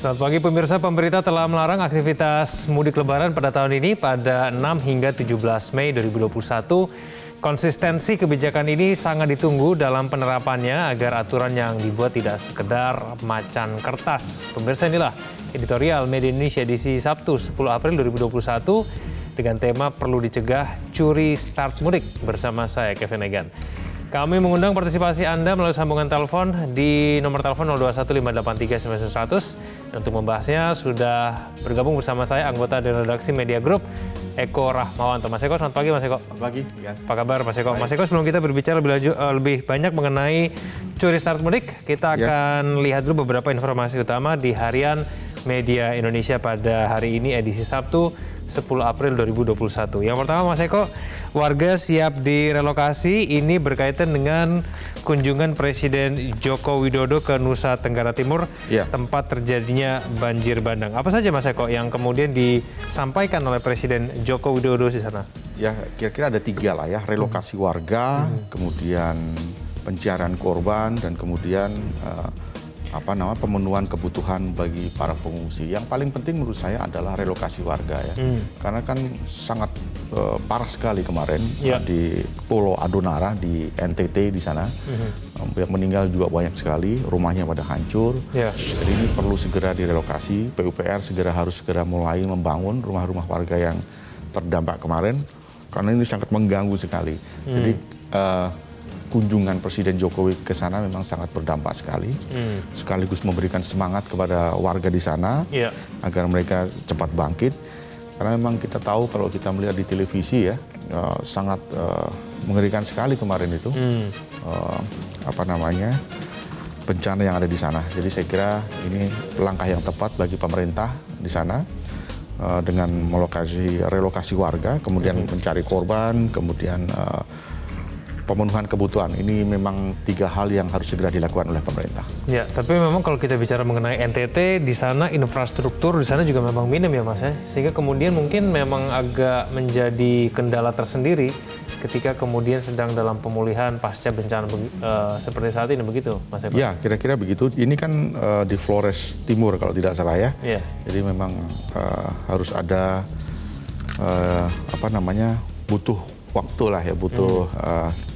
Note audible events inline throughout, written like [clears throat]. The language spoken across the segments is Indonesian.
Selamat pagi pemirsa, pemerintah telah melarang aktivitas mudik lebaran pada tahun ini pada 6 hingga 17 Mei 2021. Konsistensi kebijakan ini sangat ditunggu dalam penerapannya agar aturan yang dibuat tidak sekedar macan kertas. Pemirsa inilah editorial Media Indonesia edisi Sabtu 10 April 2021 dengan tema perlu dicegah curi start mudik bersama saya Kevin Egan. Kami mengundang partisipasi Anda melalui sambungan telepon di nomor telepon 0215839100. Untuk membahasnya sudah bergabung bersama saya anggota dari redaksi Media Group Eko Rahmawanto. Mas Eko, selamat pagi Mas Eko. Selamat pagi. Ya. Apa kabar Mas Eko? Baik. Mas Eko, sebelum kita berbicara lebih, laju, uh, lebih banyak mengenai curi start mudik, kita ya. akan lihat dulu beberapa informasi utama di harian Media Indonesia pada hari ini edisi Sabtu 10 April 2021. Yang pertama Mas Eko, warga siap direlokasi ini berkaitan dengan kunjungan Presiden Joko Widodo ke Nusa Tenggara Timur, ya. tempat terjadinya banjir bandang. Apa saja Mas Eko yang kemudian disampaikan oleh Presiden Joko Widodo di sana? Ya, kira-kira ada tiga lah ya, relokasi warga, hmm. kemudian pencarian korban, dan kemudian uh, apa nama pemenuhan kebutuhan bagi para pengungsi. Yang paling penting menurut saya adalah relokasi warga ya, hmm. karena kan sangat uh, parah sekali kemarin yeah. uh, di Pulau Adonara di NTT di sana, hmm. yang meninggal juga banyak sekali, rumahnya pada hancur. Yeah. Jadi ini perlu segera direlokasi. PUPR segera harus segera mulai membangun rumah-rumah warga yang terdampak kemarin, karena ini sangat mengganggu sekali. Hmm. Jadi uh, kunjungan Presiden Jokowi ke sana memang sangat berdampak sekali, hmm. sekaligus memberikan semangat kepada warga di sana yeah. agar mereka cepat bangkit. Karena memang kita tahu kalau kita melihat di televisi ya uh, sangat uh, mengerikan sekali kemarin itu hmm. uh, apa namanya bencana yang ada di sana. Jadi saya kira ini langkah yang tepat bagi pemerintah di sana uh, dengan melokasi relokasi warga, kemudian hmm. mencari korban, kemudian uh, pemenuhan kebutuhan. Ini memang tiga hal yang harus segera dilakukan oleh pemerintah. Ya, tapi memang kalau kita bicara mengenai NTT, di sana infrastruktur di sana juga memang minim ya Mas ya. Sehingga kemudian mungkin memang agak menjadi kendala tersendiri ketika kemudian sedang dalam pemulihan pasca bencana uh, seperti saat ini begitu Mas Eko? Ya, kira-kira begitu. Ini kan uh, di Flores Timur kalau tidak salah ya. ya. Jadi memang uh, harus ada uh, apa namanya butuh waktu lah ya, butuh hmm. uh, uh,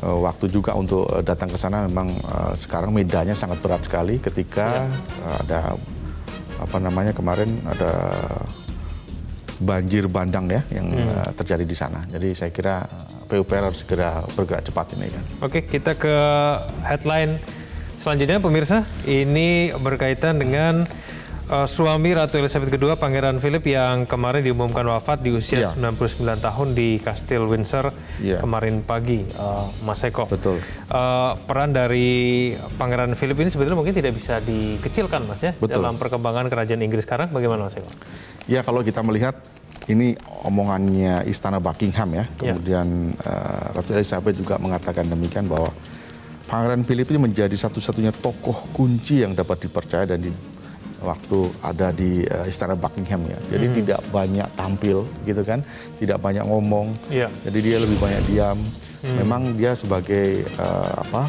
waktu juga untuk uh, datang ke sana memang uh, sekarang medanya sangat berat sekali ketika ya. uh, ada apa namanya kemarin ada banjir bandang ya yang hmm. uh, terjadi di sana. Jadi saya kira PUPR harus segera bergerak cepat ini ya. Oke, kita ke headline selanjutnya pemirsa. Ini berkaitan dengan uh, suami Ratu Elizabeth II, Pangeran Philip yang kemarin diumumkan wafat di usia yeah. 99 tahun di Kastil Windsor yeah. kemarin pagi, uh, Mas Eko. Betul. Uh, peran dari Pangeran Philip ini sebetulnya mungkin tidak bisa dikecilkan, Mas ya, Betul. dalam perkembangan kerajaan Inggris sekarang. Bagaimana, Mas Eko? Ya, kalau kita melihat ini omongannya Istana Buckingham ya, ya. kemudian yeah. uh, Ratu Elizabeth juga mengatakan demikian bahwa Pangeran Philip ini menjadi satu-satunya tokoh kunci yang dapat dipercaya dan di, waktu ada di uh, Istana Buckingham ya. Jadi hmm. tidak banyak tampil gitu kan, tidak banyak ngomong. Yeah. Jadi dia lebih banyak diam. Hmm. Memang dia sebagai uh, apa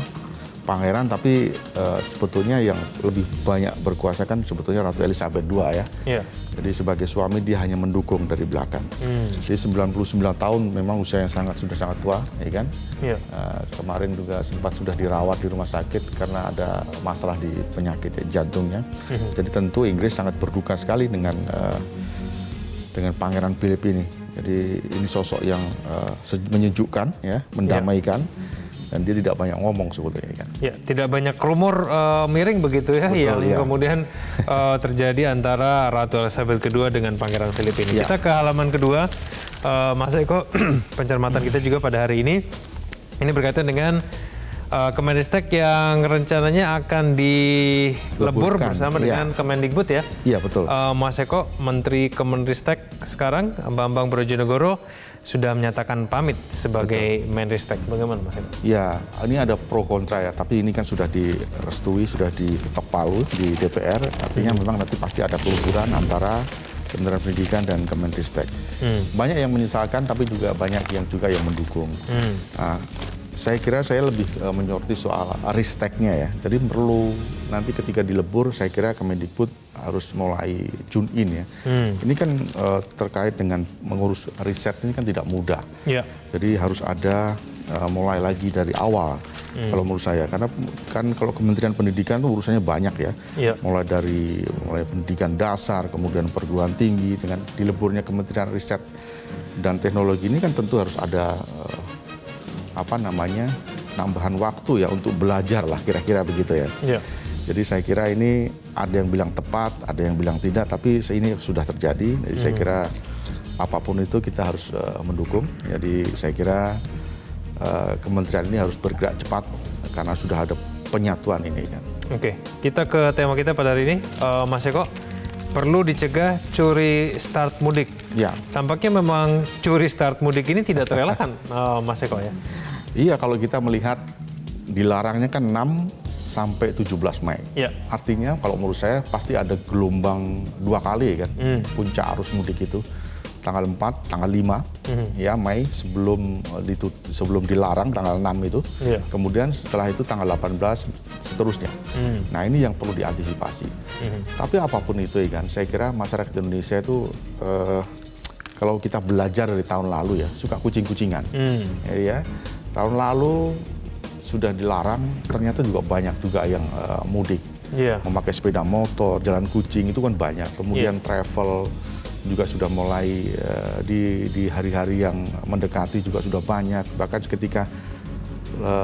pangeran tapi uh, sebetulnya yang lebih banyak berkuasa kan sebetulnya Ratu Elizabeth II ya. Yeah. Jadi sebagai suami dia hanya mendukung dari belakang. Hmm. Jadi 99 tahun memang usia yang sangat sudah sangat tua, ya kan? Yeah. Uh, kemarin juga sempat sudah dirawat di rumah sakit karena ada masalah di penyakit ya, jantungnya. Hmm. Jadi tentu Inggris sangat berduka sekali dengan uh, dengan Pangeran Philip ini. Jadi ini sosok yang uh, menyejukkan ya, mendamaikan. Yeah dan dia tidak banyak ngomong sebetulnya kan. Ya, tidak banyak rumor uh, miring begitu ya Betul, yang ya. kemudian uh, terjadi antara Ratu Elizabeth II dengan Pangeran Philip ini. Ya. Kita ke halaman kedua, uh, Mas Eko, [clears throat] pencermatan kita juga pada hari ini ini berkaitan dengan uh, Kemendikbud yang rencananya akan dilebur Leburkan, bersama ya. dengan Kemendikbud ya. Iya betul. Uh, Mas Eko, Menteri Kemendikbud sekarang Bambang Brojonegoro sudah menyatakan pamit sebagai Betul. Menristek. Bagaimana Mas? Ya, ini ada pro kontra ya, tapi ini kan sudah direstui, sudah diketok palu di DPR. Artinya hmm. memang nanti pasti ada peluburan antara Kementerian Pendidikan dan Kemenristek. Hmm. Banyak yang menyesalkan, tapi juga banyak yang juga yang mendukung. Hmm. Nah, saya kira saya lebih uh, menyoroti soal risteknya ya. Jadi perlu nanti ketika dilebur, saya kira Kemendikbud harus mulai tune in ya. Hmm. Ini kan uh, terkait dengan mengurus riset ini kan tidak mudah. Yeah. Jadi harus ada uh, mulai lagi dari awal hmm. kalau menurut saya karena kan kalau Kementerian Pendidikan itu urusannya banyak ya. Yeah. Mulai dari mulai pendidikan dasar, kemudian perguruan tinggi dengan dileburnya Kementerian Riset dan Teknologi ini kan tentu harus ada uh, apa namanya nambahan waktu ya untuk belajar lah kira-kira begitu ya. Yeah. Jadi saya kira ini ada yang bilang tepat, ada yang bilang tidak, tapi ini sudah terjadi. Jadi hmm. saya kira apa pun itu kita harus uh, mendukung. Jadi saya kira uh, kementerian ini harus bergerak cepat karena sudah ada penyatuan ini kan. Oke, kita ke tema kita pada hari ini, uh, Mas Eko perlu dicegah curi start mudik. Ya. Tampaknya memang curi start mudik ini tidak terelakkan, uh, [laughs] Mas Eko ya. Iya, kalau kita melihat dilarangnya kan 6 sampai 17 Mei. Ya. Artinya kalau menurut saya pasti ada gelombang dua kali kan hmm. puncak arus mudik itu tanggal 4, tanggal 5 hmm. ya Mei sebelum eh, sebelum dilarang tanggal 6 itu. Ya. Kemudian setelah itu tanggal 18 seterusnya. Hmm. Nah, ini yang perlu diantisipasi. Hmm. Tapi apa pun itu ya kan, saya kira masyarakat Indonesia itu eh, kalau kita belajar dari tahun lalu ya, suka kucing-kucingan. Hmm. Ya, ya. Tahun lalu sudah dilarang, ternyata juga banyak juga yang uh, mudik. Yeah. Memakai sepeda motor, jalan kucing itu kan banyak. Kemudian yeah. travel juga sudah mulai uh, di di hari-hari yang mendekati juga sudah banyak. Bahkan ketika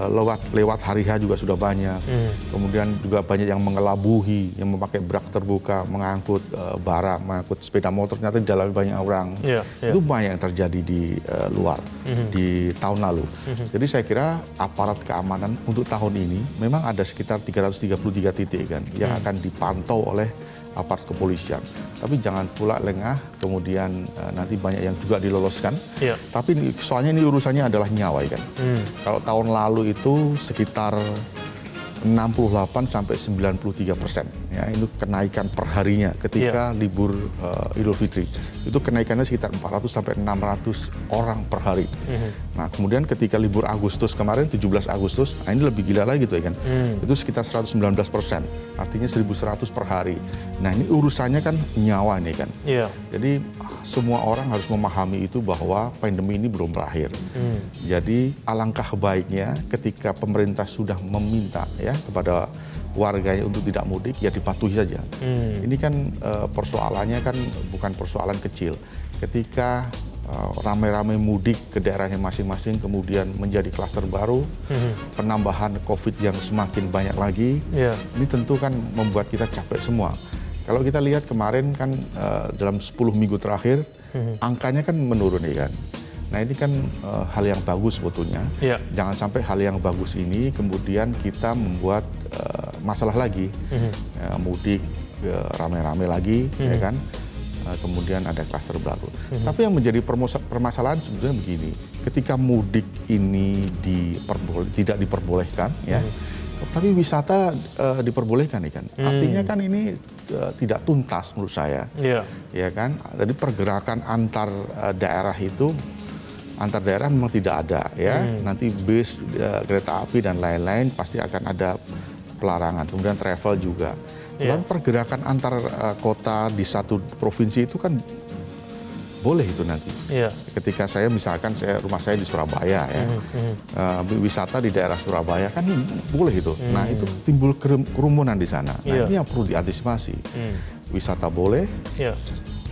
lewat lewat hari H juga sudah banyak. Hmm. Kemudian juga banyak yang mengelabuhi, yang memakai brak terbuka, mengangkut uh, barang, mengangkut sepeda motor. Ternyata di dalam banyak orang. Yeah, yeah. Itu banyak yang terjadi di uh, luar hmm. di tahun lalu. Hmm. Jadi saya kira aparat keamanan untuk tahun ini memang ada sekitar 333 titik kan yang hmm. akan dipantau oleh aparat kepolisian. Tapi jangan pula lengah, kemudian uh, nanti banyak yang juga diloloskan. Ya. Tapi soalnya ini urusannya adalah nyawa kan. Hmm. Kalau tahun lalu itu sekitar 68 sampai 93 persen. Ya, itu kenaikan perharinya ketika yeah. libur uh, Idul Fitri. Itu kenaikannya sekitar 400 sampai 600 orang per hari. Mm -hmm. Nah, kemudian ketika libur Agustus kemarin 17 Agustus, nah ini lebih gila lagi tuh ya kan. Mm. Itu sekitar 119 persen. Artinya 1100 per hari. Nah, ini urusannya kan nyawa nih kan. Yeah. Jadi semua orang harus memahami itu bahwa pandemi ini belum berakhir. Mm. Jadi alangkah baiknya ketika pemerintah sudah meminta ya kepada warganya untuk tidak mudik ya dipatuhi saja. Hmm. Ini kan uh, persoalannya kan bukan persoalan kecil. Ketika uh, ramai-ramai mudik ke daerahnya masing-masing kemudian menjadi klaster baru, hmm. penambahan COVID yang semakin banyak lagi, yeah. ini tentu kan membuat kita capek semua. Kalau kita lihat kemarin kan uh, dalam 10 minggu terakhir hmm. angkanya kan menurun ya kan. Nah ini kan uh, hal yang bagus sebetulnya. Yeah. Jangan sampai hal yang bagus ini kemudian kita membuat uh, masalah lagi, mm-hmm. ya, mudik uh, rame-rame lagi, mm-hmm. ya kan. Uh, kemudian ada klaster baru. Mm-hmm. Tapi yang menjadi permasalahan sebetulnya begini, ketika mudik ini diperboleh, tidak diperbolehkan, ya. Mm-hmm. Tapi wisata uh, diperbolehkan nih kan. Hmm. Artinya kan ini uh, tidak tuntas menurut saya. Yeah. Ya kan? Jadi pergerakan antar uh, daerah itu antar daerah memang tidak ada ya. Hmm. Nanti bis, uh, kereta api dan lain-lain pasti akan ada pelarangan. Kemudian travel juga. Yeah. Dan pergerakan antar uh, kota di satu provinsi itu kan boleh itu nanti. Yeah. Ketika saya misalkan saya rumah saya di Surabaya ya, mm -hmm. uh, wisata di daerah Surabaya kan boleh itu. Mm. Nah itu timbul kerumunan di sana. Nah yeah. ini yang perlu diantisipasi. Mm. Wisata boleh, yeah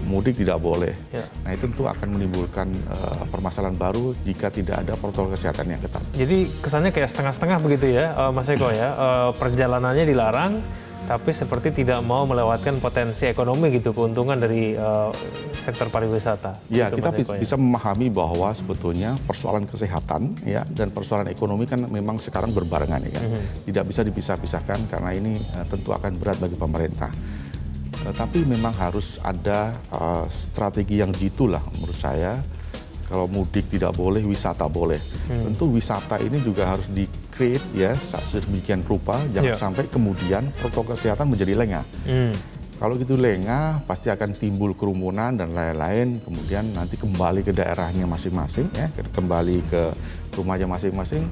mudik tidak boleh. Ya. Nah itu tentu akan menimbulkan uh, permasalahan baru jika tidak ada protokol kesehatan yang ketat. Jadi kesannya kayak setengah-setengah begitu ya, uh, Mas Eko ya. Uh, [clears throat] perjalanannya dilarang, tapi seperti tidak mau melewatkan potensi ekonomi gitu, keuntungan dari uh, sektor pariwisata. Ya, gitu, kita Eko, ya. bisa memahami bahwa sebetulnya persoalan kesehatan ya dan persoalan ekonomi kan memang sekarang berbarengan ya. Mm -hmm. Tidak bisa dipisah-pisahkan karena ini uh, tentu akan berat bagi pemerintah. Tapi memang harus ada uh, strategi yang jitu lah menurut saya. Kalau mudik tidak boleh, wisata boleh. Hmm. Tentu wisata ini juga harus di-create ya sedemikian rupa, jangan yeah. sampai kemudian protokol kesehatan menjadi lengah. Hmm. Kalau gitu lengah, pasti akan timbul kerumunan dan lain-lain. Kemudian nanti kembali ke daerahnya masing-masing, ya, kembali ke rumahnya masing-masing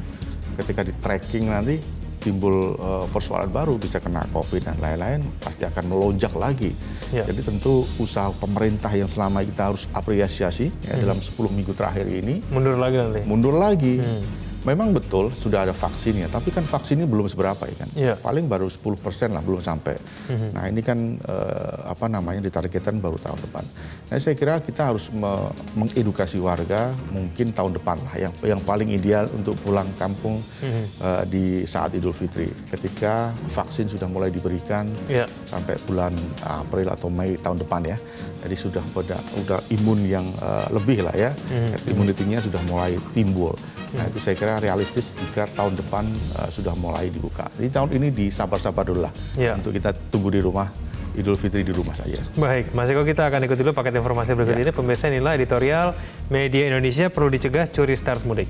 ketika di tracking nanti timbul uh, persoalan baru bisa kena COVID dan lain-lain pasti akan melonjak lagi. Ya. Jadi tentu usaha pemerintah yang selama kita harus apresiasi ya, hmm. dalam 10 minggu terakhir ini mundur lagi nanti. Mundur lagi. Hmm memang betul sudah ada vaksinnya, tapi kan vaksinnya belum seberapa ya kan. Yeah. Paling baru 10 persen lah, belum sampai. Mm-hmm. Nah ini kan uh, apa namanya ditargetkan baru tahun depan. Nah saya kira kita harus me- mengedukasi warga mungkin tahun depan lah, yang yang paling ideal untuk pulang kampung mm-hmm. uh, di saat Idul Fitri, ketika vaksin sudah mulai diberikan yeah. sampai bulan April atau Mei tahun depan ya. Jadi sudah pada udah imun yang uh, lebih lah ya, mm-hmm. imunitinya sudah mulai timbul. Nah itu saya kira realistis jika tahun depan uh, sudah mulai dibuka. Jadi tahun ini disabar-sabar dulu lah ya. untuk kita tunggu di rumah Idul Fitri di rumah saja. Baik, Mas Eko kita akan ikut dulu paket informasi berikut ya. ini. Pemirsa inilah editorial Media Indonesia perlu dicegah curi start mudik.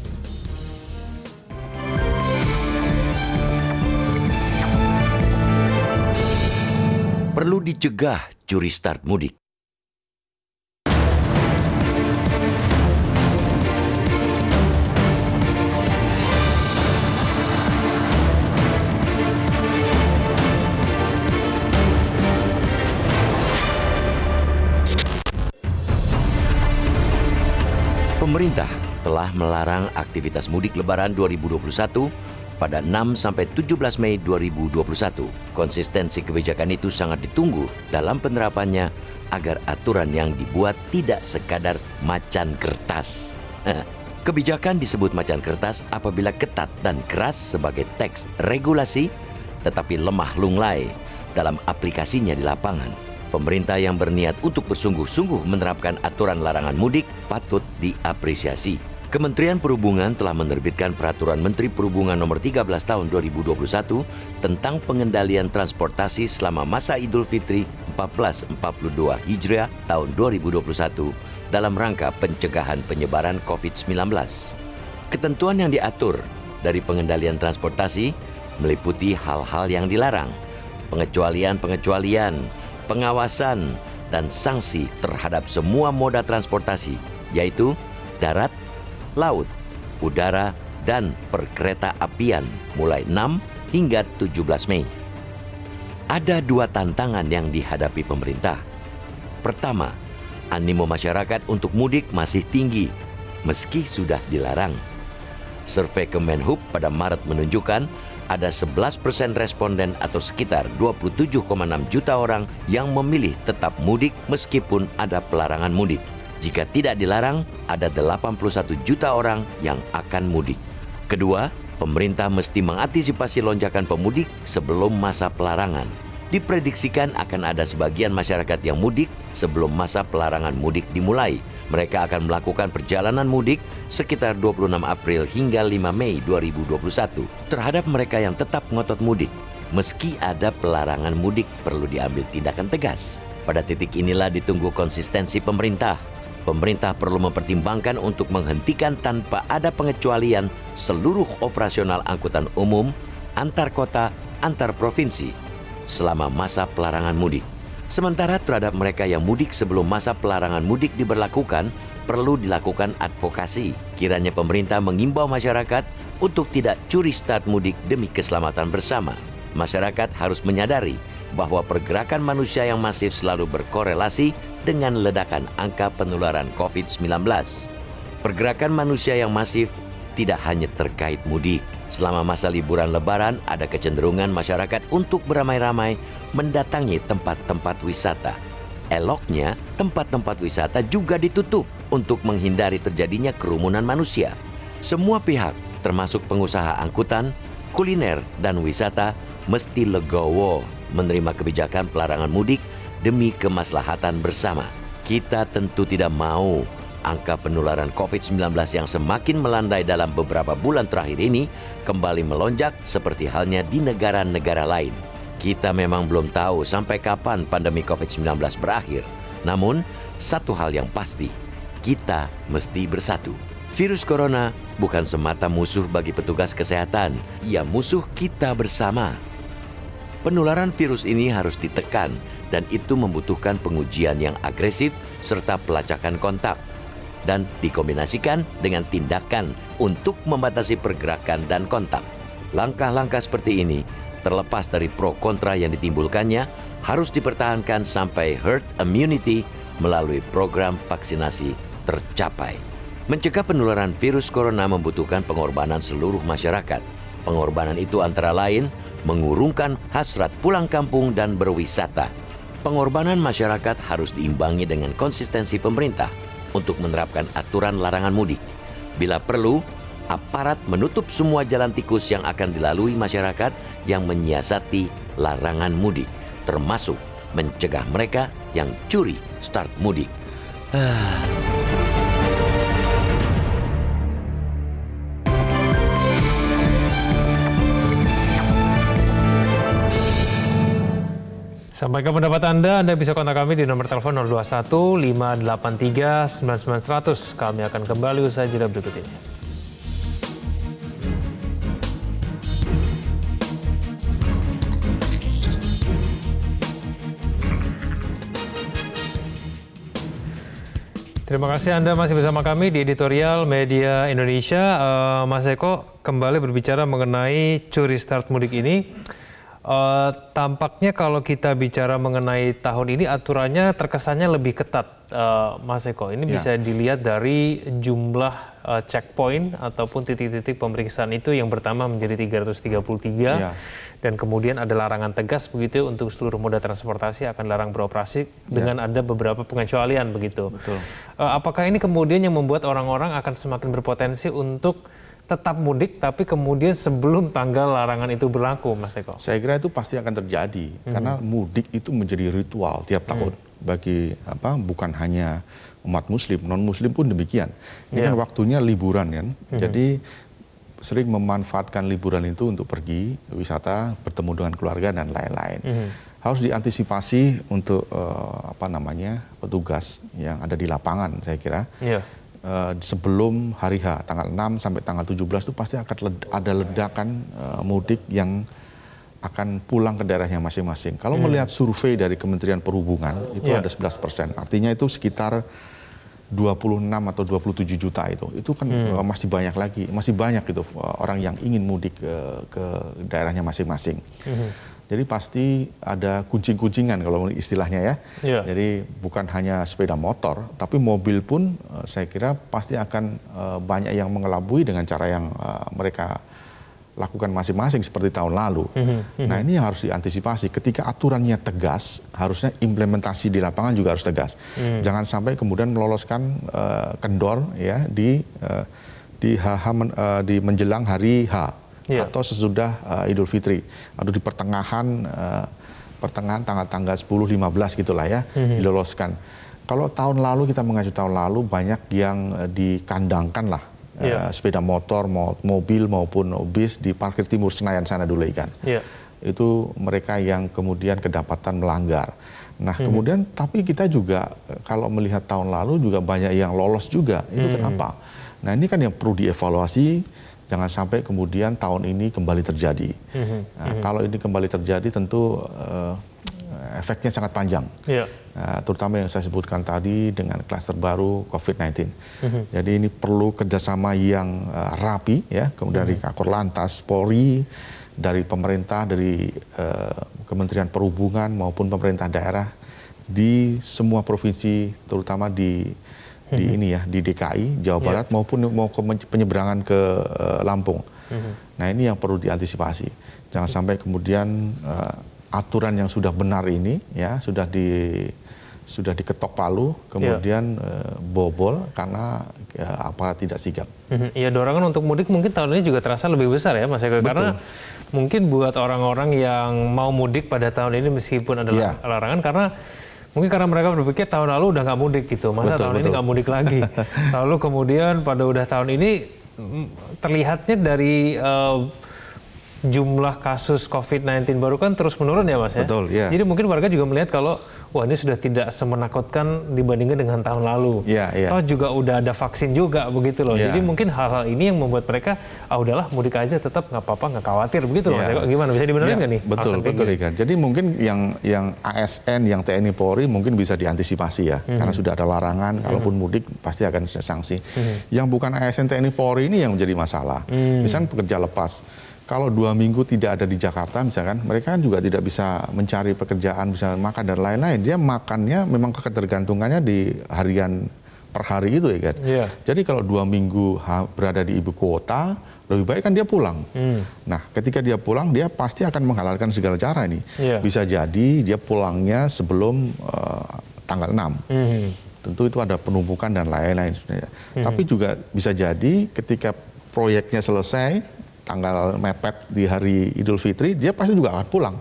Perlu dicegah curi start mudik. Pemerintah telah melarang aktivitas mudik lebaran 2021 pada 6 sampai 17 Mei 2021. Konsistensi kebijakan itu sangat ditunggu dalam penerapannya agar aturan yang dibuat tidak sekadar macan kertas. [laughs] Kebijakan disebut macan kertas apabila ketat dan keras sebagai teks regulasi tetapi lemah lunglai dalam aplikasinya di lapangan pemerintah yang berniat untuk bersungguh-sungguh menerapkan aturan larangan mudik patut diapresiasi. Kementerian Perhubungan telah menerbitkan Peraturan Menteri Perhubungan Nomor 13 Tahun 2021 tentang pengendalian transportasi selama masa Idul Fitri 1442 Hijriah tahun 2021 dalam rangka pencegahan penyebaran COVID-19. Ketentuan yang diatur dari pengendalian transportasi meliputi hal-hal yang dilarang, pengecualian-pengecualian, pengawasan, dan sanksi terhadap semua moda transportasi, yaitu darat, laut, udara, dan perkereta apian mulai 6 hingga 17 Mei. Ada dua tantangan yang dihadapi pemerintah. Pertama, animo masyarakat untuk mudik masih tinggi meski sudah dilarang. Survei Kemenhub pada Maret menunjukkan ada 11 persen responden atau sekitar 27,6 juta orang yang memilih tetap mudik meskipun ada pelarangan mudik. Jika tidak dilarang, ada 81 juta orang yang akan mudik. Kedua, pemerintah mesti mengantisipasi lonjakan pemudik sebelum masa pelarangan. Diprediksikan akan ada sebagian masyarakat yang mudik sebelum masa pelarangan mudik dimulai. Mereka akan melakukan perjalanan mudik sekitar 26 April hingga 5 Mei 2021. Terhadap mereka yang tetap ngotot mudik, meski ada pelarangan mudik perlu diambil tindakan tegas. Pada titik inilah ditunggu konsistensi pemerintah. Pemerintah perlu mempertimbangkan untuk menghentikan tanpa ada pengecualian seluruh operasional angkutan umum antar kota, antar provinsi, selama masa pelarangan mudik. Sementara terhadap mereka yang mudik sebelum masa pelarangan mudik diberlakukan, perlu dilakukan advokasi. Kiranya pemerintah mengimbau masyarakat untuk tidak curi start mudik demi keselamatan bersama. Masyarakat harus menyadari bahwa pergerakan manusia yang masif selalu berkorelasi dengan ledakan angka penularan COVID-19. Pergerakan manusia yang masif tidak hanya terkait mudik. Selama masa liburan lebaran, ada kecenderungan masyarakat untuk beramai-ramai mendatangi tempat-tempat wisata. Eloknya, tempat-tempat wisata juga ditutup untuk menghindari terjadinya kerumunan manusia. Semua pihak, termasuk pengusaha angkutan, kuliner, dan wisata, mesti legowo menerima kebijakan pelarangan mudik demi kemaslahatan bersama. Kita tentu tidak mau angka penularan COVID-19 yang semakin melandai dalam beberapa bulan terakhir ini kembali melonjak seperti halnya di negara-negara lain. Kita memang belum tahu sampai kapan pandemi COVID-19 berakhir. Namun, satu hal yang pasti, kita mesti bersatu. Virus corona bukan semata musuh bagi petugas kesehatan, ia musuh kita bersama. Penularan virus ini harus ditekan dan itu membutuhkan pengujian yang agresif serta pelacakan kontak dan dikombinasikan dengan tindakan untuk membatasi pergerakan dan kontak. Langkah-langkah seperti ini, terlepas dari pro kontra yang ditimbulkannya, harus dipertahankan sampai herd immunity melalui program vaksinasi tercapai. Mencegah penularan virus corona membutuhkan pengorbanan seluruh masyarakat. Pengorbanan itu antara lain mengurungkan hasrat pulang kampung dan berwisata. Pengorbanan masyarakat harus diimbangi dengan konsistensi pemerintah untuk menerapkan aturan larangan mudik. Bila perlu, aparat menutup semua jalan tikus yang akan dilalui masyarakat yang menyiasati larangan mudik, termasuk mencegah mereka yang curi start mudik. Sampaikan pendapat Anda, Anda bisa kontak kami di nomor telepon 021 583 9900. Kami akan kembali usai jeda berikut ini. Terima kasih Anda masih bersama kami di editorial Media Indonesia. Uh, Mas Eko kembali berbicara mengenai curi start mudik ini. Uh, tampaknya kalau kita bicara mengenai tahun ini aturannya terkesannya lebih ketat, uh, Mas Eko. Ini ya. bisa dilihat dari jumlah uh, checkpoint ataupun titik-titik pemeriksaan itu yang pertama menjadi 333 ya. dan kemudian ada larangan tegas begitu untuk seluruh moda transportasi akan larang beroperasi ya. dengan ada beberapa pengecualian begitu. Betul. Uh, apakah ini kemudian yang membuat orang-orang akan semakin berpotensi untuk tetap mudik tapi kemudian sebelum tanggal larangan itu berlaku, Mas Eko? Saya kira itu pasti akan terjadi hmm. karena mudik itu menjadi ritual tiap tahun hmm. bagi apa bukan hanya umat muslim, non muslim pun demikian. Ini yeah. kan waktunya liburan kan. Hmm. Jadi sering memanfaatkan liburan itu untuk pergi wisata, bertemu dengan keluarga dan lain-lain. Hmm. Harus diantisipasi untuk uh, apa namanya petugas yang ada di lapangan, saya kira. Yeah uh, sebelum hari H tanggal 6 sampai tanggal 17 itu pasti akan led, ada ledakan uh, mudik yang akan pulang ke daerahnya masing-masing. Kalau hmm. melihat survei dari Kementerian Perhubungan itu yeah. ada 11 persen, artinya itu sekitar 26 atau 27 juta itu. Itu kan hmm. uh, masih banyak lagi, masih banyak itu uh, orang yang ingin mudik uh, ke daerahnya masing-masing. Hmm. Jadi pasti ada kuncing-kuncingan kalau istilahnya ya. Yeah. Jadi bukan hanya sepeda motor, tapi mobil pun uh, saya kira pasti akan uh, banyak yang mengelabui dengan cara yang uh, mereka lakukan masing-masing seperti tahun lalu. Mm -hmm. Nah ini yang harus diantisipasi. Ketika aturannya tegas, harusnya implementasi di lapangan juga harus tegas. Mm. Jangan sampai kemudian meloloskan uh, kendor ya di uh, di HH men, uh, di menjelang hari H yeah. atau sesudah uh, Idul Fitri atau di pertengahan uh, pertengahan tanggal-tanggal 10 15 gitulah ya mm-hmm. diloloskan. Kalau tahun lalu kita mengacu tahun lalu banyak yang uh, dikandangkan lah yeah. uh, sepeda motor, mo- mobil maupun bis di parkir timur Senayan sana dulu ikan. Yeah. Itu mereka yang kemudian kedapatan melanggar. Nah, hmm. kemudian tapi kita juga kalau melihat tahun lalu juga banyak yang lolos juga. Itu hmm. kenapa? Nah, ini kan yang perlu dievaluasi jangan sampai kemudian tahun ini kembali terjadi. Mm-hmm. Nah, mm-hmm. Kalau ini kembali terjadi tentu uh, efeknya sangat panjang. Yeah. Uh, terutama yang saya sebutkan tadi dengan klaster baru COVID-19. Mm-hmm. Jadi ini perlu kerjasama yang uh, rapi, ya, kemudian mm-hmm. dari Kakor Lantas, Polri, dari pemerintah, dari uh, Kementerian Perhubungan maupun pemerintah daerah di semua provinsi, terutama di di mhm. ini ya di DKI Jawa ya. Barat yeah. maupun mau ke penyeberangan ke uh, Lampung. Mm-hmm. Nah ini yang perlu diantisipasi. Jangan sampai kemudian uh, aturan yang sudah benar ini ya sudah di sudah diketok palu, kemudian yeah. uh, bobol karena uh, aparat tidak sigap. Mhm. Iya, dorongan untuk mudik mungkin tahun ini juga terasa lebih besar ya, Mas Eko. Karena mungkin buat orang-orang yang mau mudik pada tahun ini meskipun ada yeah. larangan, karena Mungkin karena mereka berpikir tahun lalu udah nggak mudik gitu, masa betul, tahun betul. ini nggak mudik lagi. [laughs] Lalu kemudian pada udah tahun ini mm, terlihatnya dari uh, jumlah kasus COVID-19 baru kan terus menurun ya Mas ya? Betul, ya. Jadi mungkin warga juga melihat kalau wah ini sudah tidak semenakutkan dibandingkan dengan tahun lalu. Iya, iya. Toh juga udah ada vaksin juga begitu loh. Iya. Jadi mungkin hal-hal ini yang membuat mereka ah udahlah mudik aja tetap nggak apa-apa nggak khawatir begitu loh. Iya. Mas. Gimana bisa dibenerin Ya, nggak nih? Betul, betul? Ikan. Jadi mungkin yang yang ASN, yang TNI Polri mungkin bisa diantisipasi ya, Mhm. karena sudah ada larangan. Kalaupun mudik pasti akan sanksi. Mhm. Yang bukan ASN, TNI Polri ini yang menjadi masalah. Hmm. Misalnya pekerja lepas. Kalau dua minggu tidak ada di Jakarta, misalkan mereka kan juga tidak bisa mencari pekerjaan, bisa makan dan lain-lain. Dia makannya memang ketergantungannya di harian per hari itu ya kan. Iya. Jadi kalau dua minggu berada di ibu kota, lebih baik kan dia pulang. Hmm. Nah, ketika dia pulang, dia pasti akan menghalalkan segala cara ini. Iya. Bisa jadi dia pulangnya sebelum eh, tanggal 6. Hmm. Tentu itu ada penumpukan dan lain-lain sebenarnya. Tapi juga bisa jadi ketika proyeknya selesai, tanggal mepet di hari Idul Fitri, dia pasti juga akan pulang.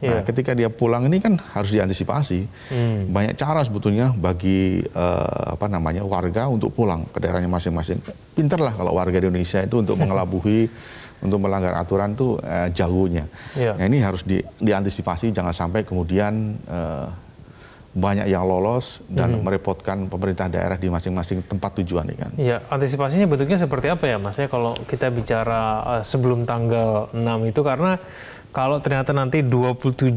Nah, Iya. ketika dia pulang ini kan harus diantisipasi. Hmm. Banyak cara sebetulnya bagi eh, apa namanya warga untuk pulang ke daerahnya masing-masing. Pinter lah kalau warga di Indonesia itu untuk [laughs] mengelabuhi, untuk melanggar aturan tuh eh, jagonya. Iya. Nah ini harus di- diantisipasi jangan sampai kemudian eh, banyak yang lolos dan Hmm. merepotkan pemerintah daerah di masing-masing tempat tujuan ini kan. Iya, antisipasinya bentuknya seperti apa ya Mas ya kalau kita bicara eh, sebelum tanggal 6 itu karena kalau ternyata nanti 27,6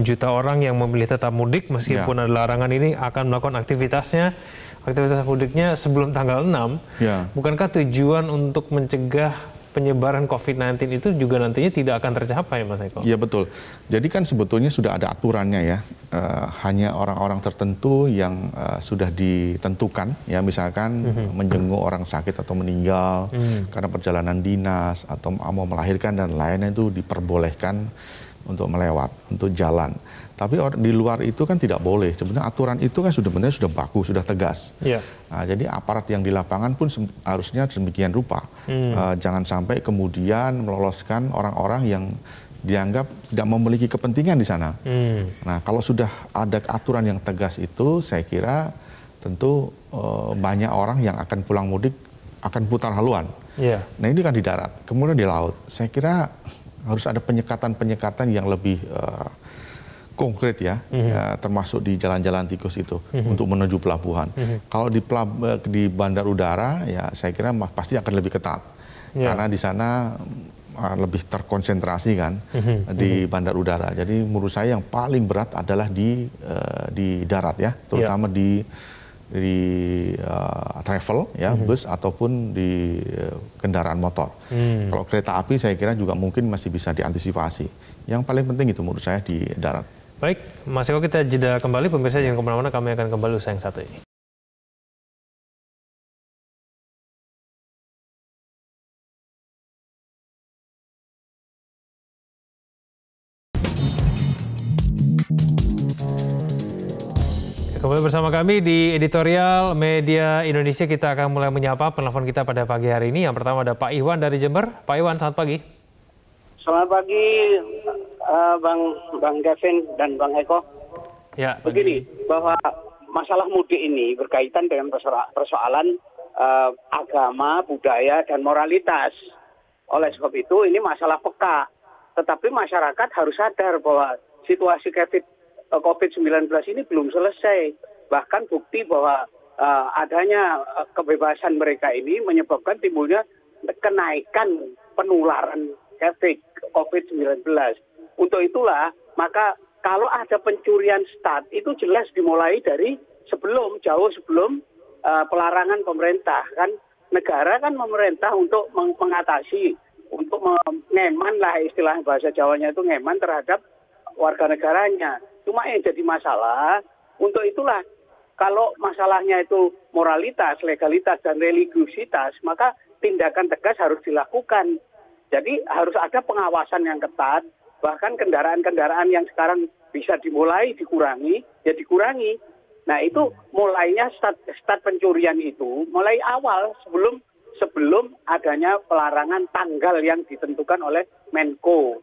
juta orang yang memilih tetap mudik meskipun Ya. ada larangan ini akan melakukan aktivitasnya aktivitas mudiknya sebelum tanggal 6. Ya. Bukankah tujuan untuk mencegah penyebaran COVID-19 itu juga nantinya tidak akan tercapai Mas Eko? Iya betul. Jadi kan sebetulnya sudah ada aturannya ya. Eh, hanya orang-orang tertentu yang eh, sudah ditentukan ya misalkan menjenguk orang sakit atau meninggal karena perjalanan dinas atau mau melahirkan dan lainnya itu diperbolehkan untuk melewat, untuk jalan. Tapi di luar itu kan tidak boleh. Sebenarnya aturan itu kan sudah benar sudah baku, sudah tegas. Iya. Nah, jadi aparat yang di lapangan pun harusnya demikian rupa. Eh, jangan sampai kemudian meloloskan orang-orang yang dianggap tidak memiliki kepentingan di sana. Hmm. Nah, kalau sudah ada aturan yang tegas itu, saya kira tentu eh, banyak orang yang akan pulang mudik akan putar haluan. Iya. Nah, ini kan di darat, kemudian di laut. Saya kira harus ada penyekatan-penyekatan yang lebih eh, konkret ya, ya, termasuk di jalan-jalan tikus itu untuk menuju pelabuhan. Kalau di pelab- eh, di bandar udara, ya saya kira pasti akan lebih ketat Ya. karena di sana uh, lebih terkonsentrasi kan di bandar udara. Jadi menurut saya yang paling berat adalah di eh, di darat ya, terutama di di uh, travel ya bus ataupun di uh, kendaraan motor. Kalau kereta api saya kira juga mungkin masih bisa diantisipasi. Yang paling penting itu menurut saya di darat. Baik, Mas Eko kita jeda kembali pemirsa jangan ke mana-mana kami akan kembali usai yang satu ini. Kembali bersama kami di editorial Media Indonesia kita akan mulai menyapa penelpon kita pada pagi hari ini. Yang pertama ada Pak Iwan dari Jember. Pak Iwan, selamat pagi. Selamat pagi, eh, Bang Bang Gavin dan Bang Eko. Ya, Begini, bahwa masalah mudik ini berkaitan dengan persoa- persoalan eh, agama, budaya, dan moralitas. Oleh sebab itu, ini masalah peka. Tetapi masyarakat harus sadar bahwa situasi COVID- eh, COVID-19 ini belum selesai. Bahkan bukti bahwa eh, adanya kebebasan mereka ini menyebabkan timbulnya kenaikan penularan COVID COVID-19. Untuk itulah, maka kalau ada pencurian start itu jelas dimulai dari sebelum jauh sebelum uh, pelarangan pemerintah kan negara kan memerintah untuk meng- mengatasi untuk mengeman lah istilah bahasa Jawanya itu ngeman terhadap warga negaranya. Cuma yang jadi masalah untuk itulah kalau masalahnya itu moralitas, legalitas dan religiusitas, maka tindakan tegas harus dilakukan. Jadi harus ada pengawasan yang ketat, bahkan kendaraan-kendaraan yang sekarang bisa dimulai dikurangi, ya dikurangi. Nah itu mulainya start, start pencurian itu mulai awal sebelum sebelum adanya pelarangan tanggal yang ditentukan oleh Menko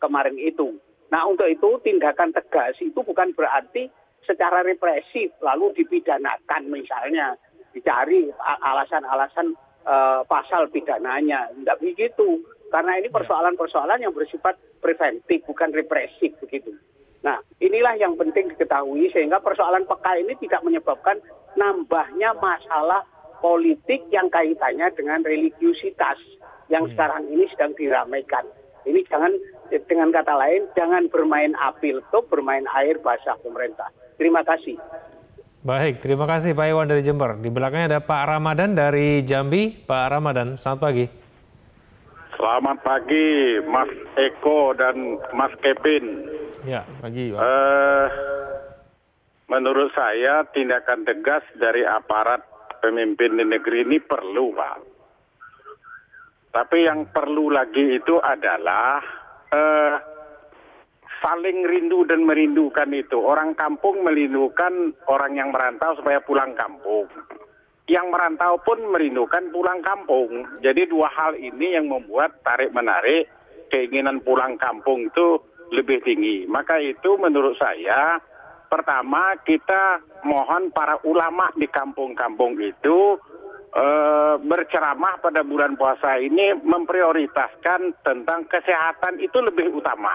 kemarin itu. Nah untuk itu tindakan tegas itu bukan berarti secara represif lalu dipidanakan misalnya dicari alasan-alasan eh, pasal pidananya, tidak begitu. Karena ini persoalan-persoalan yang bersifat preventif, bukan represif begitu. Nah, inilah yang penting diketahui sehingga persoalan peka ini tidak menyebabkan nambahnya masalah politik yang kaitannya dengan religiusitas yang hmm. sekarang ini sedang diramaikan. Ini jangan dengan kata lain jangan bermain api letup, bermain air basah pemerintah. Terima kasih. Baik, terima kasih Pak Iwan dari Jember. Di belakangnya ada Pak Ramadan dari Jambi. Pak Ramadan, selamat pagi. Selamat pagi, Mas Eko dan Mas Kevin. Ya, pagi. Pak. Uh, menurut saya tindakan tegas dari aparat pemimpin di negeri ini perlu, Pak. Tapi yang perlu lagi itu adalah uh, saling rindu dan merindukan itu. Orang kampung merindukan orang yang merantau supaya pulang kampung yang merantau pun merindukan pulang kampung. Jadi dua hal ini yang membuat tarik-menarik keinginan pulang kampung itu lebih tinggi. Maka itu menurut saya pertama kita mohon para ulama di kampung-kampung itu eh, berceramah pada bulan puasa ini memprioritaskan tentang kesehatan itu lebih utama.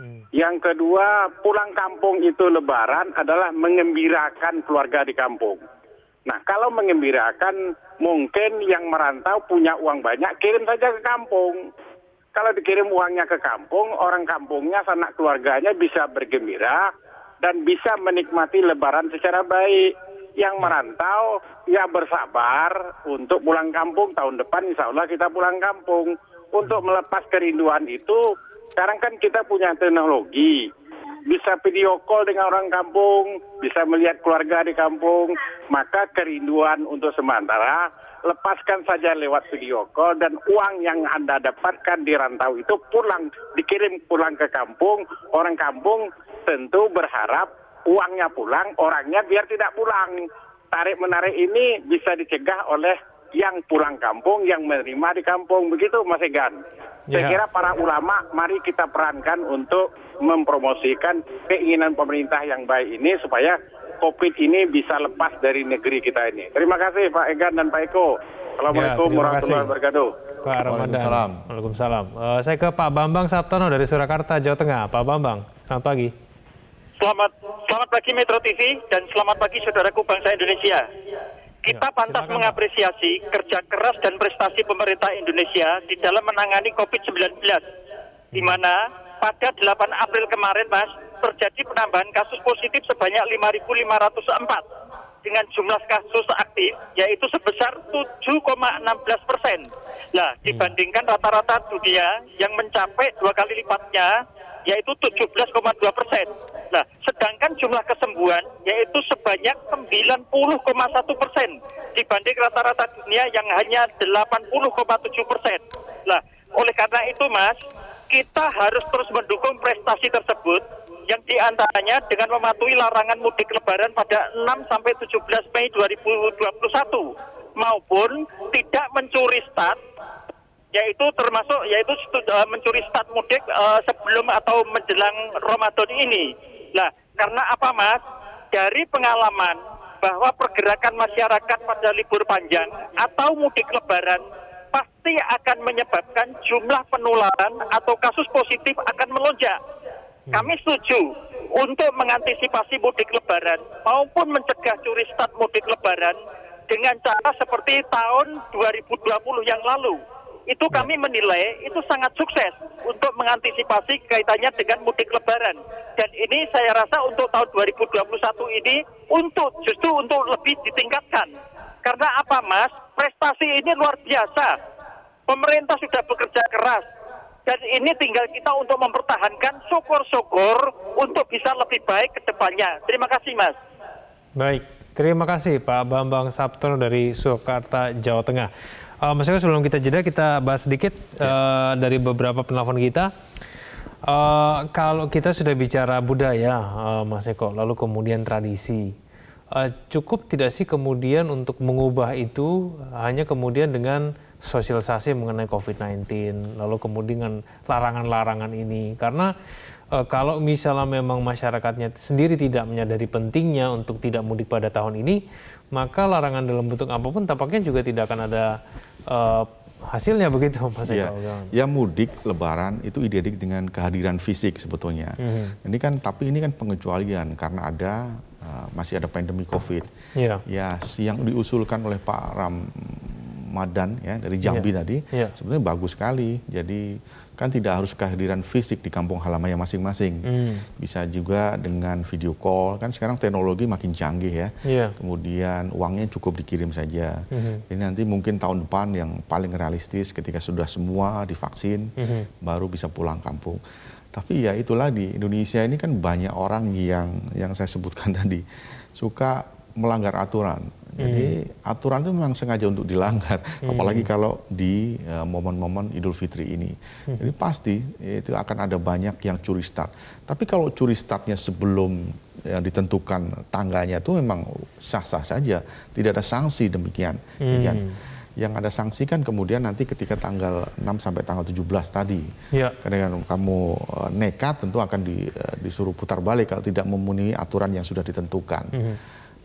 Hmm. Yang kedua, pulang kampung itu lebaran adalah mengembirakan keluarga di kampung. Nah, kalau mengembirakan, mungkin yang merantau punya uang banyak, kirim saja ke kampung. Kalau dikirim uangnya ke kampung, orang kampungnya, sanak keluarganya bisa bergembira dan bisa menikmati lebaran secara baik. Yang merantau, ya bersabar untuk pulang kampung. Tahun depan insya Allah kita pulang kampung. Untuk melepas kerinduan itu, sekarang kan kita punya teknologi bisa video call dengan orang kampung, bisa melihat keluarga di kampung, maka kerinduan untuk sementara lepaskan saja lewat video call dan uang yang Anda dapatkan di rantau itu pulang, dikirim pulang ke kampung, orang kampung tentu berharap uangnya pulang, orangnya biar tidak pulang. Tarik-menarik ini bisa dicegah oleh yang pulang kampung, yang menerima di kampung. Begitu Mas Egan. Saya ya. kira para ulama mari kita perankan untuk mempromosikan keinginan pemerintah yang baik ini supaya COVID ini bisa lepas dari negeri kita ini. Terima kasih Pak Egan dan Pak Eko. Assalamualaikum ya, warahmatullahi wabarakatuh. Pak Ramadan. Waalaikumsalam. Waalaikumsalam. Uh, saya ke Pak Bambang Sabtono dari Surakarta, Jawa Tengah. Pak Bambang, selamat pagi. Selamat selamat pagi Metro TV dan selamat pagi saudaraku bangsa Indonesia. Kita ya, pantas silakan, mengapresiasi kerja keras dan prestasi pemerintah Indonesia di dalam menangani COVID-19, di mana pada 8 April kemarin, Mas, terjadi penambahan kasus positif sebanyak 5.504 dengan jumlah kasus aktif yaitu sebesar 7,16 persen. Nah, dibandingkan rata-rata dunia yang mencapai dua kali lipatnya yaitu 17,2 persen. Nah, sedangkan jumlah kesembuhan yaitu sebanyak 90,1 persen dibanding rata-rata dunia yang hanya 80,7 persen. Nah, oleh karena itu, Mas, kita harus terus mendukung prestasi tersebut yang di antaranya dengan mematuhi larangan mudik lebaran pada 6 sampai 17 Mei 2021 maupun tidak mencuri start yaitu termasuk yaitu uh, mencuri start mudik uh, sebelum atau menjelang Ramadan ini. Nah, karena apa Mas? Dari pengalaman bahwa pergerakan masyarakat pada libur panjang atau mudik lebaran pasti akan menyebabkan jumlah penularan atau kasus positif akan melonjak. Kami setuju untuk mengantisipasi mudik lebaran maupun mencegah curi start mudik lebaran dengan cara seperti tahun 2020 yang lalu itu ya. kami menilai itu sangat sukses untuk mengantisipasi kaitannya dengan mudik lebaran. Dan ini saya rasa untuk tahun 2021 ini untuk justru untuk lebih ditingkatkan. Karena apa Mas? Prestasi ini luar biasa. Pemerintah sudah bekerja keras. Dan ini tinggal kita untuk mempertahankan syukur-syukur untuk bisa lebih baik ke depannya. Terima kasih Mas. Baik, terima kasih Pak Bambang Sabtono dari Surakarta, Jawa Tengah. Uh, Mas Eko sebelum kita jeda kita bahas sedikit ya. uh, dari beberapa penelpon kita. Uh, kalau kita sudah bicara budaya, uh, Mas Eko, lalu kemudian tradisi, uh, cukup tidak sih kemudian untuk mengubah itu hanya kemudian dengan sosialisasi mengenai COVID-19, lalu kemudian larangan-larangan ini, karena uh, kalau misalnya memang masyarakatnya sendiri tidak menyadari pentingnya untuk tidak mudik pada tahun ini, maka larangan dalam bentuk apa pun tampaknya juga tidak akan ada uh, hasilnya begitu Mas Ya, ya mudik Lebaran itu identik dengan kehadiran fisik sebetulnya. Ini kan tapi ini kan pengecualian karena ada uh, masih ada pandemi COVID. Iya. Ya, yang diusulkan oleh Pak Ramadan ya dari Jambi Iya. tadi Iya. sebenarnya bagus sekali. Jadi kan tidak harus kehadiran fisik di kampung halamannya masing-masing. Hmm. Bisa juga dengan video call. Kan sekarang teknologi makin canggih ya. Iya. Kemudian uangnya cukup dikirim saja. Mhm. Jadi nanti mungkin tahun depan yang paling realistis ketika sudah semua divaksin Mhm. baru bisa pulang kampung. Tapi ya itulah di Indonesia ini kan banyak orang yang yang saya sebutkan [laughs] tadi suka melanggar aturan. Jadi aturan itu memang sengaja untuk dilanggar, apalagi kalau di eh, momen-momen Idul Fitri ini. Jadi pasti itu akan ada banyak yang curi start. Tapi kalau curi startnya sebelum yang ditentukan tanggalnya itu memang sah-sah saja, tidak ada sanksi demikian. demikian. Yang ada sanksi kan kemudian nanti ketika tanggal 6 sampai tanggal 17 tadi. Iya. Karena kamu eh, nekat tentu akan di- disuruh putar balik kalau tidak memenuhi aturan yang sudah ditentukan.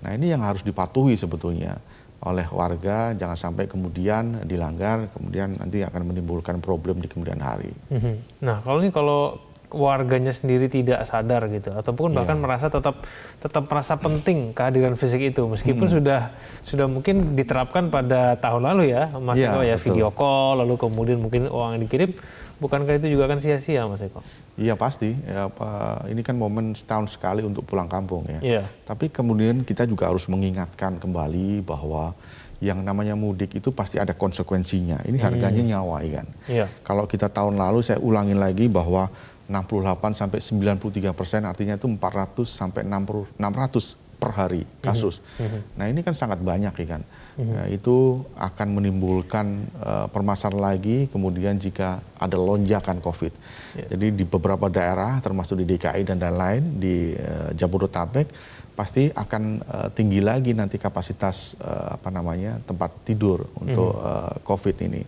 Nah ini yang harus dipatuhi sebetulnya oleh warga, jangan sampai kemudian dilanggar, kemudian nanti akan menimbulkan problem di kemudian hari. Mhm. Nah, kalau ini kalau warganya sendiri tidak sadar gitu, ataupun Iya. bahkan merasa tetap tetap merasa penting kehadiran fisik itu, meskipun Hmm. sudah sudah mungkin diterapkan pada tahun lalu ya, Mas Iya, Eko ya betul. video call, lalu kemudian mungkin uang yang dikirim, bukankah itu juga akan sia-sia, Mas Eko? Iya pasti, ya, apa, ini kan momen setahun sekali untuk pulang kampung ya. Iya. Tapi kemudian kita juga harus mengingatkan kembali bahwa yang namanya mudik itu pasti ada konsekuensinya. Ini harganya nyawa ya kan. Iya. Kalau kita tahun lalu saya ulangin lagi bahwa 68 sampai 93 persen artinya itu 400 sampai 60 600 per hari kasus. Nah ini kan sangat banyak ya kan. Nah, itu akan menimbulkan eh, permasalahan lagi kemudian jika ada lonjakan COVID. Jadi di beberapa daerah termasuk di DKI dan lain-lain di eh, Jabodetabek pasti akan eh, tinggi lagi nanti kapasitas eh, apa namanya tempat tidur untuk eh, COVID ini.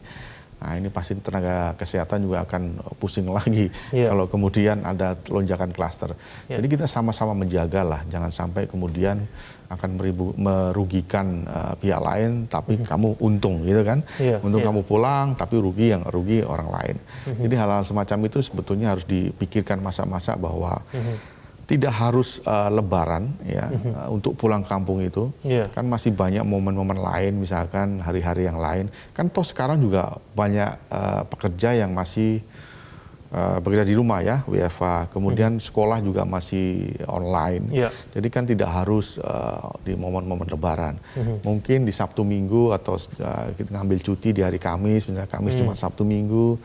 Nah ini pasti tenaga kesehatan juga akan pusing [laughs] lagi Iya. kalau kemudian ada lonjakan klaster. Iya. Jadi kita sama-sama menjaga lah, jangan sampai kemudian akan meribu- merugikan uh, pihak lain, tapi kamu untung gitu kan? Iya, untung iya. kamu pulang, tapi rugi yang rugi orang lain. Mhm. Jadi hal-hal semacam itu sebetulnya harus dipikirkan masa-masa bahwa Mhm. Tidak harus uh, Lebaran ya uh, untuk pulang kampung itu. Iya. kan masih banyak momen-momen lain misalkan hari-hari yang lain. Kan toh sekarang juga banyak uh, pekerja yang masih uh, bekerja di rumah ya WFA kemudian sekolah juga masih online. Iya. jadi kan tidak harus uh, di momen-momen Lebaran. Mungkin di Sabtu Minggu atau uh, kita ngambil cuti di hari Kamis misalnya Kamis cuma Sabtu Minggu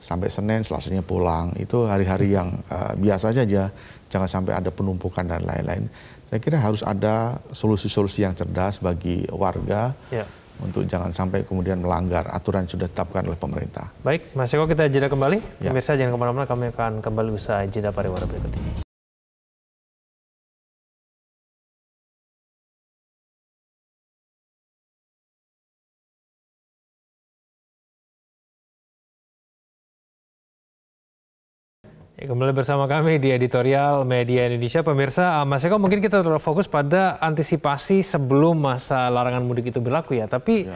sampai Senin Selasanya pulang. Itu hari-hari yang uh, biasa saja jangan sampai ada penumpukan dan lain-lain saya kira harus ada solusi-solusi yang cerdas bagi warga Ya. untuk jangan sampai kemudian melanggar aturan yang sudah ditetapkan oleh pemerintah. Baik, Mas Eko kita jeda kembali. Ya. Pemirsa jangan ke mana-mana, kami akan kembali usai jeda pariwara berikut ini. Ya, kembali bersama kami di editorial Media Indonesia. Pemirsa, ah, Mas Eko mungkin kita terlalu fokus pada antisipasi sebelum masa larangan mudik itu berlaku ya. Tapi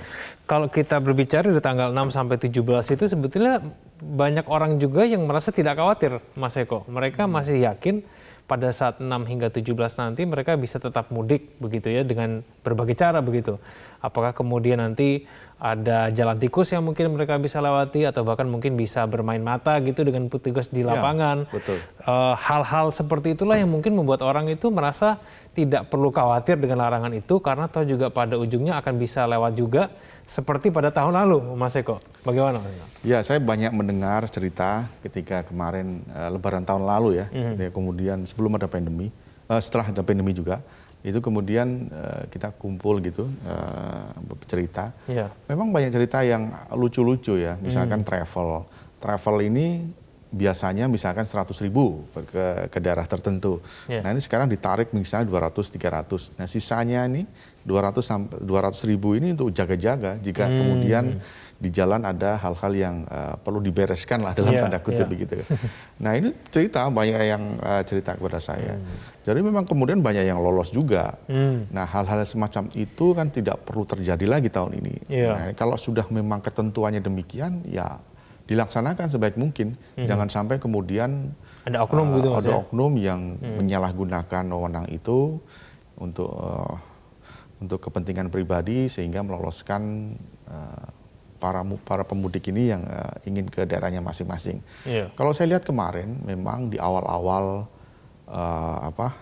kalau kita berbicara di tanggal 6 sampai 17 itu sebetulnya banyak orang juga yang merasa tidak khawatir, Mas Eko. Mereka masih yakin pada saat 6 hingga 17 nanti mereka bisa tetap mudik begitu ya dengan berbagai cara begitu. Apakah kemudian nanti ada jalan tikus yang mungkin mereka bisa lewati atau bahkan mungkin bisa bermain mata gitu dengan petugas di lapangan. betul. Eh, Hal-hal seperti itulah yang mungkin membuat orang itu merasa tidak perlu khawatir dengan larangan itu karena toh juga pada ujungnya akan bisa lewat juga seperti pada tahun lalu, Mas Eko. Bagaimana? Ya, saya banyak mendengar cerita ketika kemarin eh, Lebaran tahun lalu ya, Mhm. ketika kemudian sebelum ada pandemi, eh, setelah ada pandemi juga, itu kemudian eh, kita kumpul gitu eh, bercerita. Iya. Memang banyak cerita yang lucu-lucu ya, misalkan Mhm. travel. Travel ini biasanya misalkan 100 ribu ke, ke daerah tertentu. Iya. Nah ini sekarang ditarik misalnya 200-300. Nah sisanya nih 200 sampai 200 ribu ini untuk jaga-jaga jika Hmm. kemudian di jalan ada hal-hal yang uh, perlu dibereskan lah dalam yeah, tanda kutip yeah. begitu. Nah ini cerita banyak yang uh, cerita kepada saya. Hmm. Jadi memang kemudian banyak yang lolos juga. Hmm. Nah hal-hal semacam itu kan tidak perlu terjadi lagi tahun ini. Yeah. Nah, kalau sudah memang ketentuannya demikian, ya dilaksanakan sebaik mungkin. Hmm. Jangan sampai kemudian ada oknum uh, gitu ada oknum yang hmm. menyalahgunakan wewenang itu untuk uh, untuk kepentingan pribadi sehingga meloloskan uh, para para pemudik ini yang uh, ingin ke daerahnya masing-masing. Yeah. Kalau saya lihat kemarin, memang di awal-awal uh, apa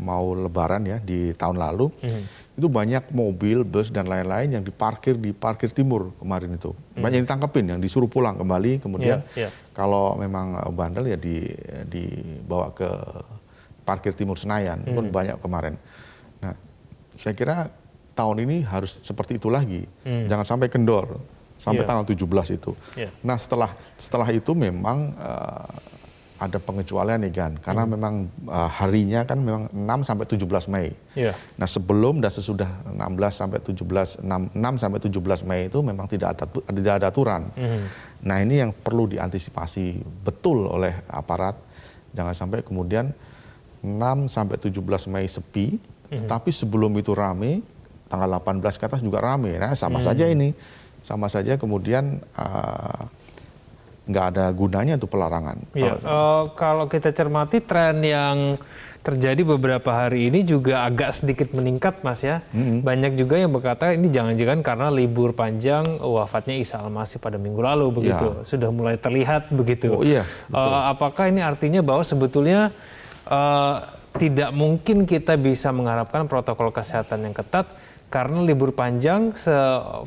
mau Lebaran ya di tahun lalu, mm. itu banyak mobil, bus dan lain-lain yang diparkir di parkir timur kemarin itu. Mm. Banyak yang ditangkepin, yang disuruh pulang kembali, kemudian yeah, yeah. kalau memang bandel ya di, dibawa ke parkir timur Senayan, mm. pun banyak kemarin. Nah, saya kira tahun ini harus seperti itu lagi, mm. jangan sampai kendor sampai yeah. tanggal 17 itu. Yeah. Nah setelah setelah itu memang uh, ada pengecualian nih kan, karena hmm. memang uh, harinya kan memang 6 sampai 17 Mei. Yeah. Nah sebelum dan sesudah 16 sampai 17 6, 6 sampai 17 Mei itu memang tidak ada tidak ada aturan. Hmm. Nah ini yang perlu diantisipasi betul oleh aparat, jangan sampai kemudian 6 sampai 17 Mei sepi, hmm. tapi sebelum itu rame, tanggal 18 ke atas juga rame. Nah sama hmm. saja ini sama saja kemudian uh, nggak ada gunanya untuk pelarangan. Ya, kalau, uh, kalau kita cermati tren yang terjadi beberapa hari ini juga agak sedikit meningkat, Mas ya. Mm-hmm. Banyak juga yang berkata ini jangan-jangan karena libur panjang wafatnya Isa Al-Masih pada minggu lalu begitu. Ya. Sudah mulai terlihat begitu. Oh iya. Uh, apakah ini artinya bahwa sebetulnya uh, tidak mungkin kita bisa mengharapkan protokol kesehatan yang ketat karena libur panjang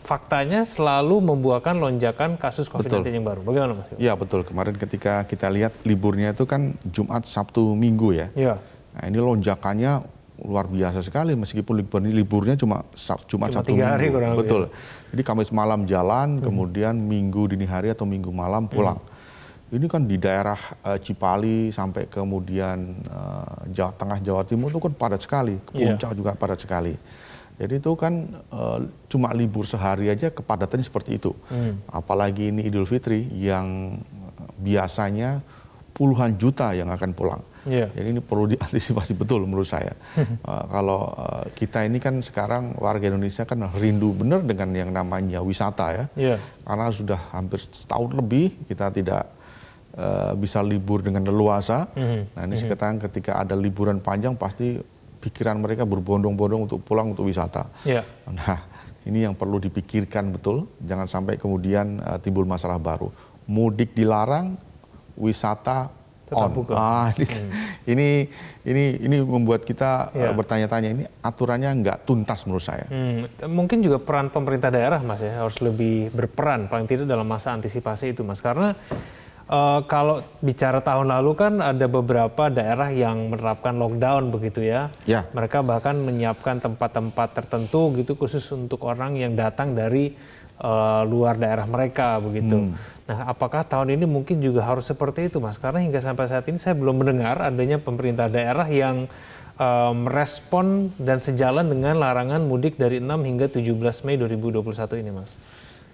faktanya selalu membuahkan lonjakan kasus COVID-19 yang baru. Bagaimana Mas? Ya betul. Kemarin ketika kita lihat liburnya itu kan Jumat, Sabtu, Minggu ya. Ya. Nah ini lonjakannya luar biasa sekali meskipun libur liburnya cuma Jumat, Sabtu, Minggu. Hari kurang betul. Ya. Jadi Kamis malam jalan, hmm. kemudian Minggu dini hari atau Minggu malam pulang. Hmm. Ini kan di daerah uh, Cipali sampai kemudian uh, Jawa Tengah, Jawa Timur itu kan padat sekali. Ke iya. Puncak yeah. juga padat sekali. Jadi itu kan uh, cuma libur sehari aja kepadatannya seperti itu. Hmm. Apalagi ini Idul Fitri yang biasanya puluhan juta yang akan pulang. Yeah. Jadi ini perlu diantisipasi betul menurut saya. uh, [laughs] kalau uh, kita ini kan sekarang warga Indonesia kan rindu benar dengan yang namanya wisata ya. Yeah. Karena sudah hampir setahun lebih kita tidak uh, bisa libur dengan leluasa. Mm -hmm. Nah ini mm -hmm. sekarang ketika ada liburan panjang pasti pikiran mereka berbondong-bondong untuk pulang untuk wisata. Yeah. Nah, ini yang perlu dipikirkan betul, jangan sampai kemudian uh, timbul masalah baru. Mudik dilarang, wisata Tetap on. Buka. Ah, ini, hmm. ini ini ini membuat kita yeah. uh, bertanya-tanya ini aturannya nggak tuntas menurut saya. Hmm. Mungkin juga peran pemerintah daerah, mas ya harus lebih berperan paling tidak dalam masa antisipasi itu, mas, karena Uh, kalau bicara tahun lalu kan ada beberapa daerah yang menerapkan lockdown begitu ya. ya. Mereka bahkan menyiapkan tempat-tempat tertentu gitu khusus untuk orang yang datang dari uh, luar daerah mereka begitu. Hmm. Nah, apakah tahun ini mungkin juga harus seperti itu, Mas? Karena hingga sampai saat ini saya belum mendengar adanya pemerintah daerah yang uh, merespon dan sejalan dengan larangan mudik dari 6 hingga 17 Mei 2021 ini, Mas.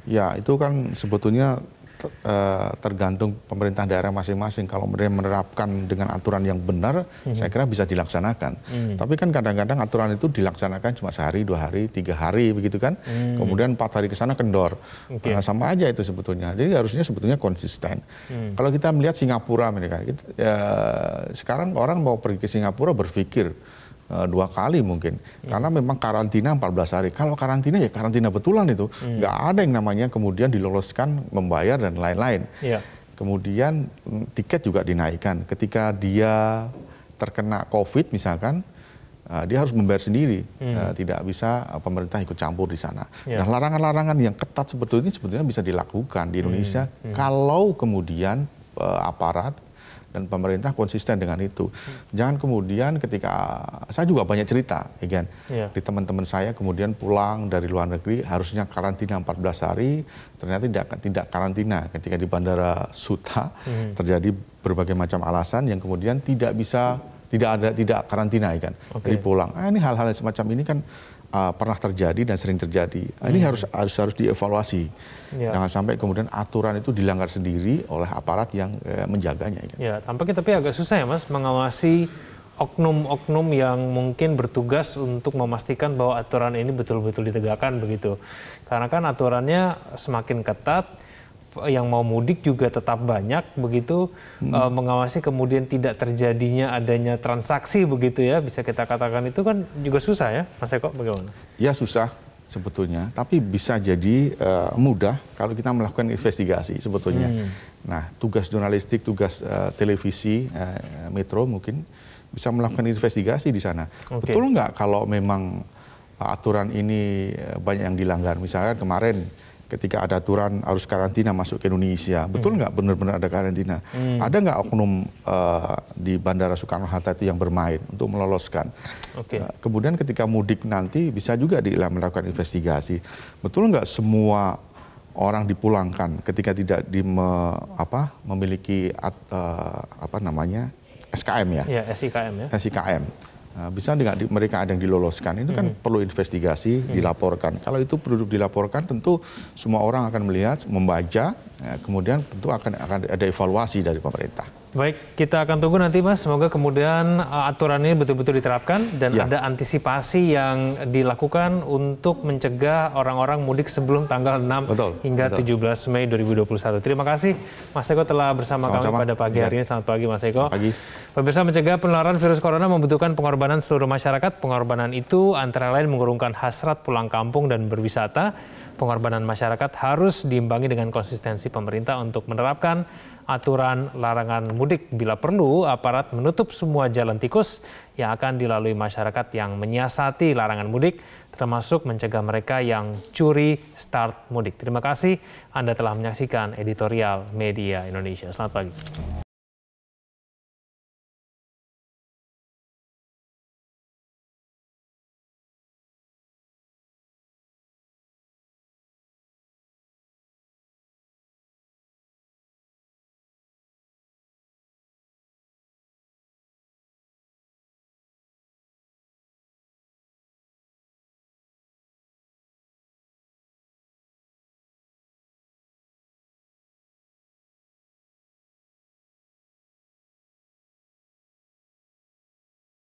Ya, itu kan sebetulnya Eh, tergantung pemerintah daerah masing-masing. Kalau mereka menerapkan dengan aturan yang benar, hmm. saya kira bisa dilaksanakan. Hmm. Tapi kan kadang-kadang aturan itu dilaksanakan cuma sehari, dua hari, tiga hari, begitu kan. Hmm. Kemudian empat hari ke sana kendor. Okay. Nah, sama aja itu sebetulnya. Jadi harusnya sebetulnya konsisten. Hmm. Kalau kita melihat Singapura, mereka, kita, ya, sekarang orang mau pergi ke Singapura berpikir dua kali mungkin hmm. karena memang karantina 14 hari kalau karantina ya karantina betulan itu hmm. nggak ada yang namanya kemudian diloloskan membayar dan lain-lain yeah. kemudian mm, tiket juga dinaikkan ketika dia terkena covid misalkan uh, dia harus membayar sendiri, hmm. uh, tidak bisa uh, pemerintah ikut campur di sana. Yeah. Nah, larangan-larangan yang ketat seperti ini sebetulnya bisa dilakukan di Indonesia hmm. Hmm. kalau kemudian uh, aparat dan pemerintah konsisten dengan itu. Hmm. Jangan kemudian ketika saya juga banyak cerita, ya kan, yeah. di teman-teman saya kemudian pulang dari luar negeri harusnya karantina 14 hari, ternyata tidak tidak karantina ketika di Bandara Suta hmm. terjadi berbagai macam alasan yang kemudian tidak bisa tidak ada tidak karantina ya kan. Okay. Jadi pulang. Ah, ini hal-hal semacam ini kan uh, pernah terjadi dan sering terjadi. Hmm. Ini harus harus harus dievaluasi. Ya. Jangan sampai kemudian aturan itu dilanggar sendiri oleh aparat yang uh, menjaganya. Ya, tampaknya tapi agak susah ya Mas mengawasi oknum-oknum yang mungkin bertugas untuk memastikan bahwa aturan ini betul-betul ditegakkan begitu. Karena kan aturannya semakin ketat, yang mau mudik juga tetap banyak begitu hmm. uh, mengawasi kemudian tidak terjadinya adanya transaksi begitu ya bisa kita katakan itu kan juga susah ya Mas Eko bagaimana? Ya susah sebetulnya tapi bisa jadi uh, mudah kalau kita melakukan investigasi sebetulnya. Hmm. Nah tugas jurnalistik tugas uh, televisi uh, Metro mungkin bisa melakukan investigasi di sana. Okay. Betul nggak kalau memang aturan ini banyak yang dilanggar? Misalnya kemarin ketika ada aturan harus karantina masuk ke Indonesia, betul hmm. nggak hmm. benar-benar ada karantina? Hmm. Ada nggak oknum uh, di Bandara Soekarno-Hatta itu yang bermain untuk meloloskan? Okay. Uh, kemudian ketika mudik nanti bisa juga melakukan investigasi. Betul nggak semua orang dipulangkan ketika tidak di me, apa, memiliki uh, apa namanya SKM ya? Ya SIKM ya. SIKM. Nah, bisa dengan mereka ada yang diloloskan itu kan hmm. perlu investigasi hmm. dilaporkan kalau itu perlu dilaporkan tentu semua orang akan melihat membaca ya, kemudian tentu akan akan ada evaluasi dari pemerintah Baik, kita akan tunggu nanti Mas. Semoga kemudian uh, aturan ini betul-betul diterapkan dan ya. ada antisipasi yang dilakukan untuk mencegah orang-orang mudik sebelum tanggal 6 betul, hingga betul. 17 Mei 2021. Terima kasih Mas Eko telah bersama Sama-sama. kami pada pagi hari ini. Selamat pagi Mas Eko. Pagi. Pemirsa mencegah penularan virus corona membutuhkan pengorbanan seluruh masyarakat. Pengorbanan itu antara lain mengurungkan hasrat pulang kampung dan berwisata. Pengorbanan masyarakat harus diimbangi dengan konsistensi pemerintah untuk menerapkan aturan larangan mudik bila perlu aparat menutup semua jalan tikus yang akan dilalui masyarakat yang menyiasati larangan mudik termasuk mencegah mereka yang curi start mudik. Terima kasih Anda telah menyaksikan editorial Media Indonesia. Selamat pagi.